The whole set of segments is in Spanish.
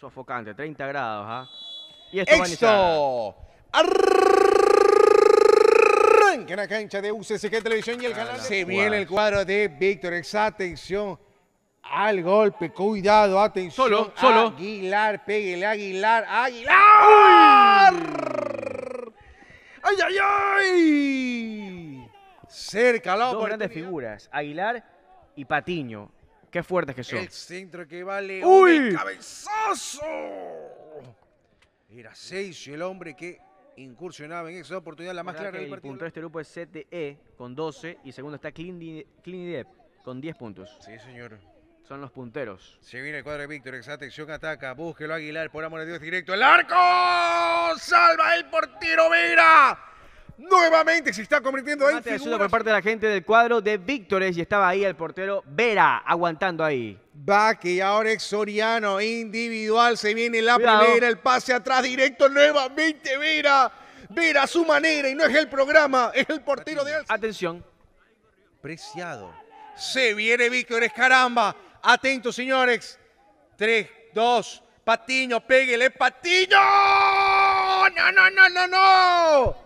sofocante, 30 grados, ¿ah? Y esto. ¡Éxito! Arranca en la cancha de UCSG Televisión y el canal. Se viene el cuadro de Víctor Ex. Atención al golpe. Cuidado, atención. Solo, solo. Aguilar, pégale, Aguilar, Aguilar. ¡Ay, ay, ay! Cerca la Dos grandes figuras, Aguilar y Patiño. Qué fuertes que son. El centro que vale ¡Uy! cabezazo. Era Seijo el hombre que incursionaba en esa oportunidad, la más clara del el partido. puntero de este grupo es CTE con 12 y segundo está Clini Depp con 10 puntos. Sí, señor. Son los punteros. Se viene el cuadro de Víctor, atención, ataca, búsquelo Aguilar, por amor de Dios, directo al arco. ¡Salva el portero Vera! Nuevamente se está convirtiendo de ayuda figura. por parte de la gente del cuadro de Víctores y estaba ahí el portero Vera aguantando ahí. Va que ahora es Soriano, individual, se viene la Cuidado. primera, el pase atrás directo nuevamente Vera. Vera a su manera y no es el programa, es el portero de Alce. Atención. Preciado. Se viene Víctor Escaramba. Atentos, señores. 3, 2, Patiño, péguele, Patiño. No, no, no, no, no.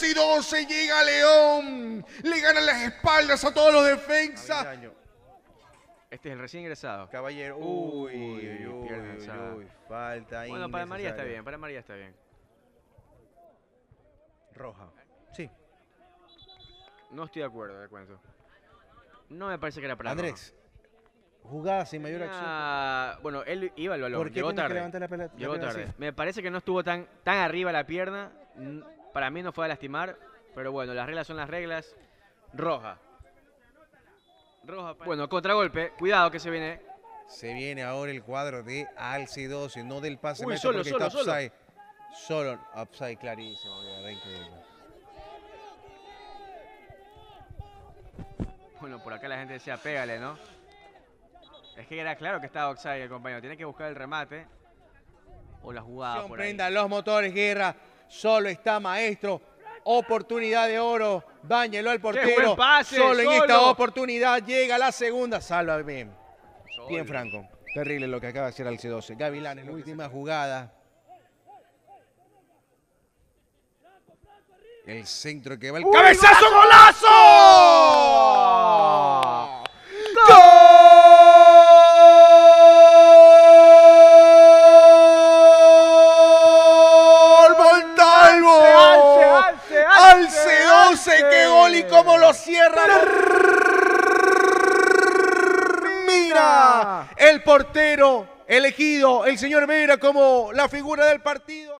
de Alcido se llega León, le ganan las espaldas a todos los defensas. Este es el recién ingresado. Caballero, Uy, uy, uy, falta Bueno, para María está bien, para María está bien. Roja. Sí. No estoy de acuerdo, de cuento. No me parece que era para Andrés, jugada sin mayor acción. Bueno, él iba al balón, ¿Por qué llegó que tarde. levantar la pelota? Llegó la pelota tarde. Me parece que no estuvo tan, tan arriba la pierna. Para mí no fue a lastimar. Pero bueno, las reglas son las reglas. Roja. Roja. para- Bueno, contragolpe. Cuidado que se viene. Se viene ahora el cuadro de Alcidoso, no del pase Uy, solo, porque solo, está solo. offside. Solo, offside clarísimo. Bueno, por acá la gente decía, pégale, ¿no? Es que era claro que estaba offside el compañero. Tiene que buscar el remate. O la jugada por ahí. Los motores, guerra. Solo está maestro. Oportunidad de oro. Báñelo al portero. pase, solo, en esta oportunidad llega la segunda. Salva bien. Solo. Bien, Franco. Terrible lo que acaba de hacer Alcidoso. Gavilán en la última jugada. El centro que va el Uy, cabezazo golazo, golazo. Y cómo lo cierra. Mira, el portero elegido, el señor Vera como la figura del partido.